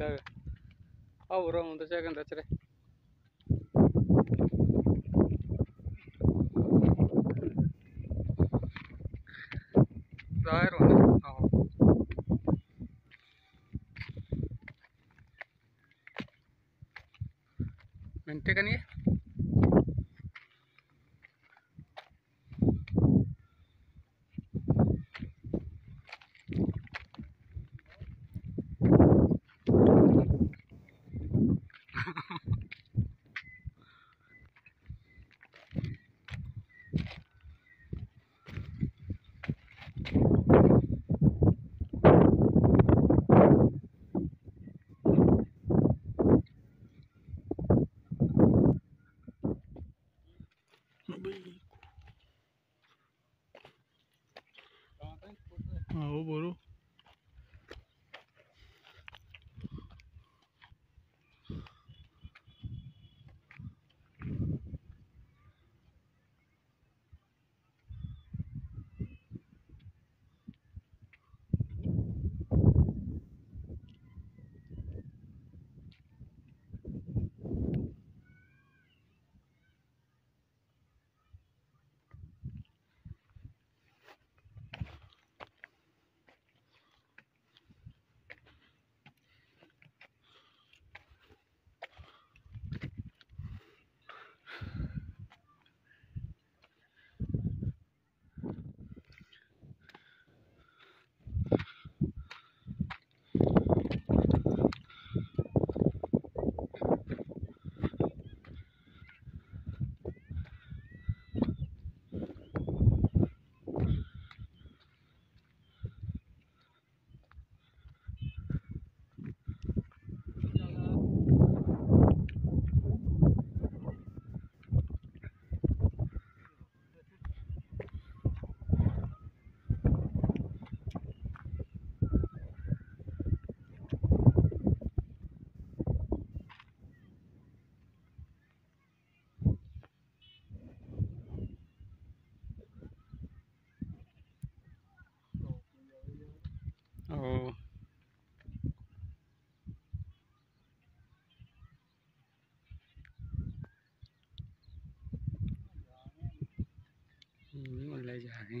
இதுக்காக ஆ உரம் வந்து சேகம் தச்சுரே ஆயிரம் வந்து มันเลยอยากให้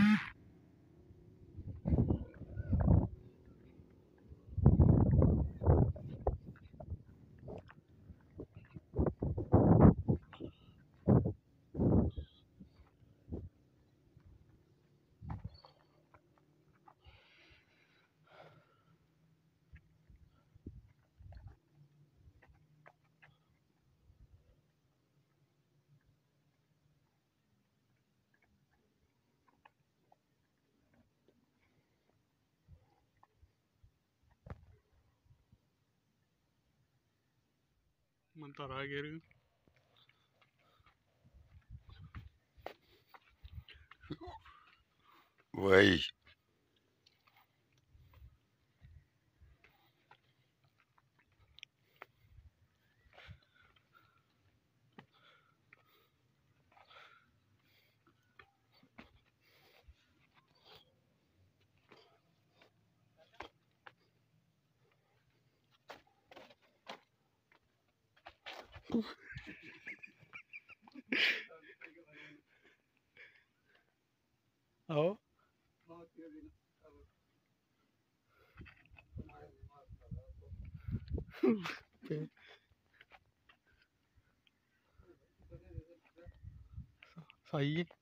Mm-hmm. म्हणता रागेर वही। आओ सही पीछे